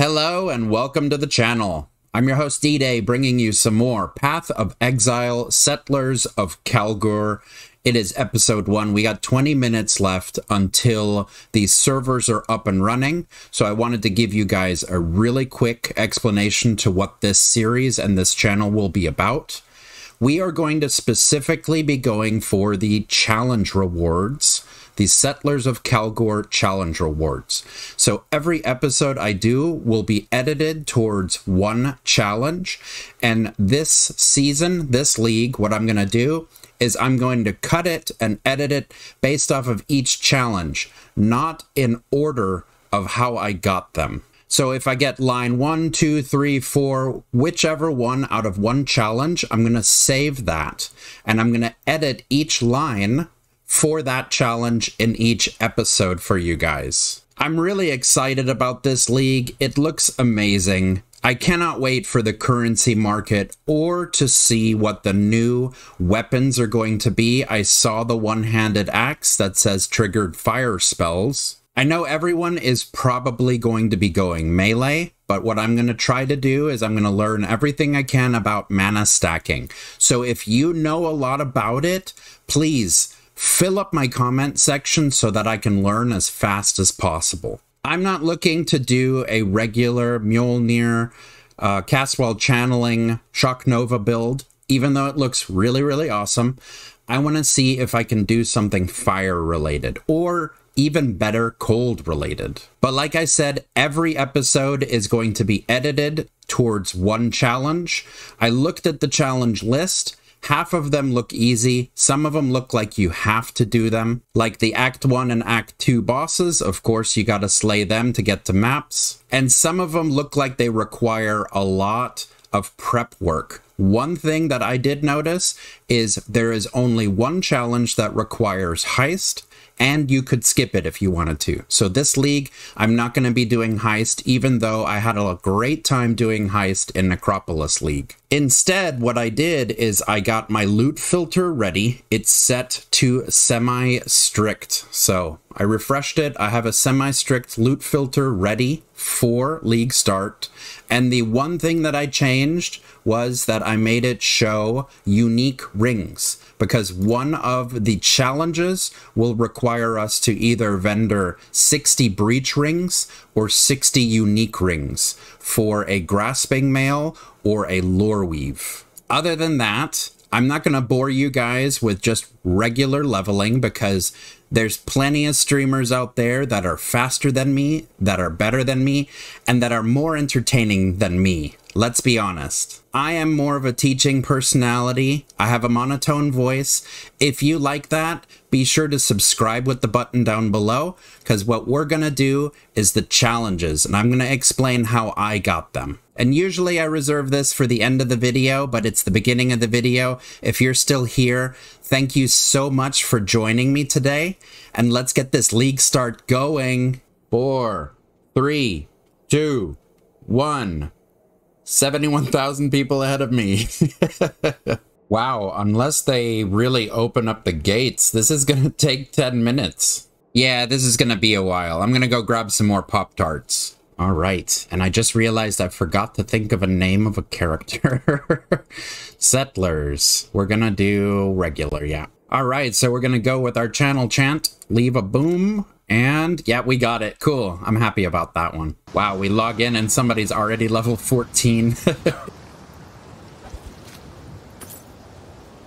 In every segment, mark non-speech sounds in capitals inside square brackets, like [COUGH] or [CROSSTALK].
Hello and welcome to the channel. I'm your host D-Day bringing you some more Path of Exile Settlers of Kalguur. It is episode 1. We got 20 minutes left until these servers are up and running. So I wanted to give you guys a really quick explanation to what this series and this channel will be about. We are going to specifically be going for the challenge rewards the Settlers of Kalguur Challenge Rewards. So every episode I do will be edited towards one challenge. And this season, this league, what I'm going to do is I'm going to cut it and edit it based off of each challenge, not in order of how I got them. So if I get line one, two, three, four, whichever one out of one challenge, I'm going to save that and I'm going to edit each line for that challenge in each episode for you guys. I'm really excited about this league. It looks amazing. I cannot wait for the currency market or to see what the new weapons are going to be. I saw the one handed axe that says triggered fire spells. I know everyone is probably going to be going melee, but what I'm going to try to do is I'm going to learn everything I can about mana stacking. So if you know a lot about it, please fill up my comment section so that I can learn as fast as possible. I'm not looking to do a regular Mjolnir, uh, Caswell channeling Shock Nova build, even though it looks really, really awesome. I want to see if I can do something fire related or even better cold related. But like I said, every episode is going to be edited towards one challenge. I looked at the challenge list Half of them look easy, some of them look like you have to do them. Like the Act 1 and Act 2 bosses, of course, you gotta slay them to get to maps. And some of them look like they require a lot of prep work. One thing that I did notice is there is only one challenge that requires heist, and you could skip it if you wanted to. So this league, I'm not going to be doing heist, even though I had a great time doing heist in Necropolis League. Instead, what I did is I got my loot filter ready. It's set to semi-strict. So I refreshed it. I have a semi-strict loot filter ready for league start. And the one thing that I changed was that I made it show unique rings because one of the challenges will require us to either vendor 60 breach rings or 60 unique rings for a grasping mail or a Loreweave. Other than that, I'm not going to bore you guys with just regular leveling because there's plenty of streamers out there that are faster than me, that are better than me, and that are more entertaining than me. Let's be honest. I am more of a teaching personality. I have a monotone voice. If you like that, be sure to subscribe with the button down below because what we're going to do is the challenges and I'm going to explain how I got them. And usually I reserve this for the end of the video, but it's the beginning of the video. If you're still here, thank you so much for joining me today. And let's get this league start going. Four, three, two, one. 71,000 people ahead of me. [LAUGHS] wow, unless they really open up the gates, this is going [LAUGHS] to take 10 minutes. Yeah, this is going to be a while. I'm going to go grab some more Pop-Tarts. All right, and I just realized I forgot to think of a name of a character. [LAUGHS] Settlers. We're going to do regular, yeah. All right, so we're going to go with our channel chant. Leave a boom and yeah, we got it. Cool. I'm happy about that one. Wow, we log in and somebody's already level 14. [LAUGHS]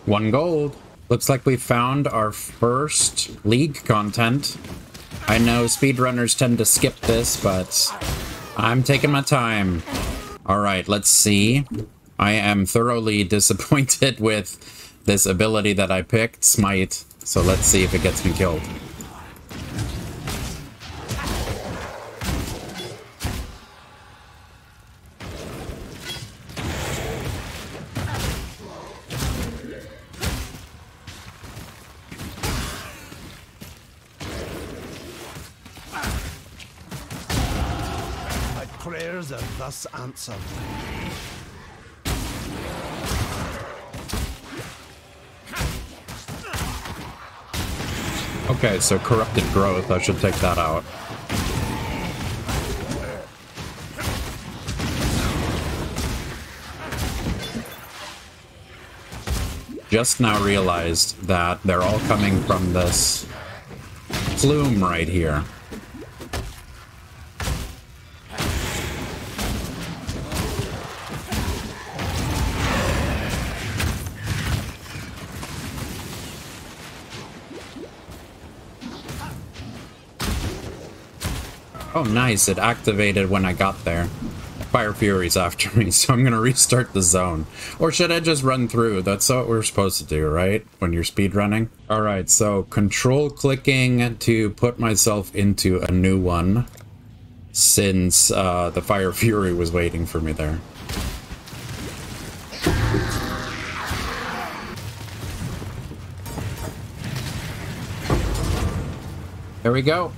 one gold. Looks like we found our first league content. I know speedrunners tend to skip this, but I'm taking my time. All right, let's see. I am thoroughly [LAUGHS] disappointed with this ability that I picked, Smite. So let's see if it gets me killed. prayers are thus answered. Okay, so corrupted growth, I should take that out. Just now realized that they're all coming from this plume right here. Oh, nice. It activated when I got there. Fire Fury's after me, [LAUGHS] so I'm gonna restart the zone. Or should I just run through? That's what we're supposed to do, right? When you're speedrunning? Alright, so control clicking to put myself into a new one. Since uh, the Fire Fury was waiting for me there. There we go.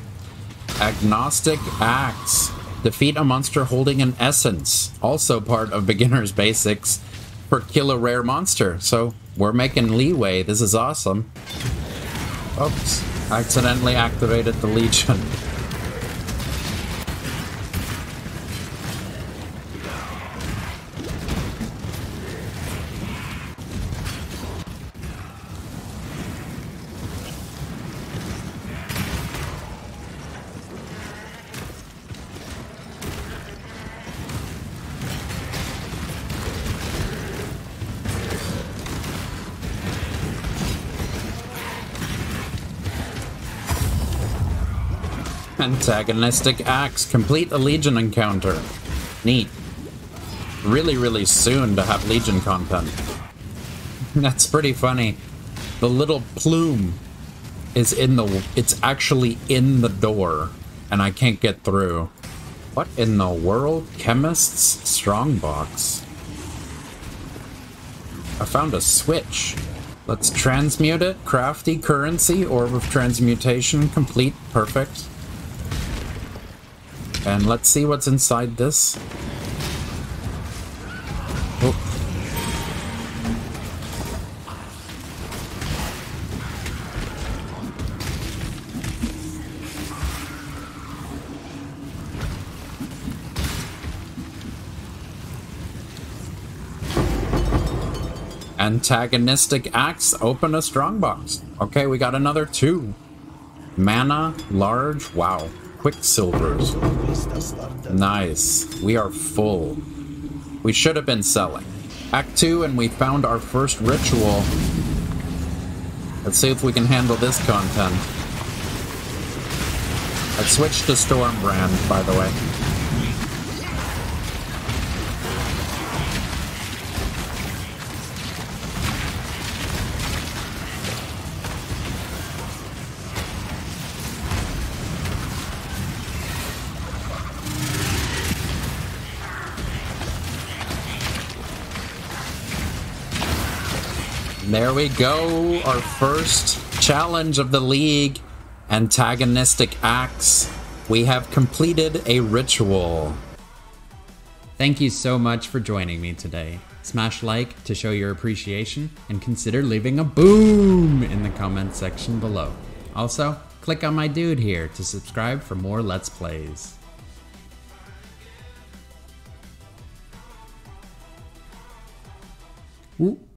Antagonistic Acts. Defeat a monster holding an essence. Also part of beginner's [LAUGHS] basics for kill a rare monster. So we're making leeway. This is awesome. Oops. Accidentally activated the Legion. [LAUGHS] Antagonistic Acts. Complete a Legion encounter. Neat. Really, really soon to have Legion content. [LAUGHS] That's pretty funny. The little plume is in the... It's actually in the door, and I can't get through. What in the world? Chemist's Strongbox. I found a switch. Let's transmute it. Crafty currency, orb of transmutation, complete, perfect. And let's see what's inside this. Oh. Antagonistic Acts, open a strongbox. Okay, we got another two. Mana, large, wow. Quicksilvers. Nice. We are full. We should have been selling. Act 2 and we found our first ritual. Let's see if we can handle this content. I switched to Stormbrand, by the way. There we go. Our first challenge of the league. Antagonistic Acts. We have completed a ritual. Thank you so much for joining me today. Smash like to show your appreciation and consider leaving a boom in the comment section below. Also, click on my dude here to subscribe for more Let's Plays. Ooh.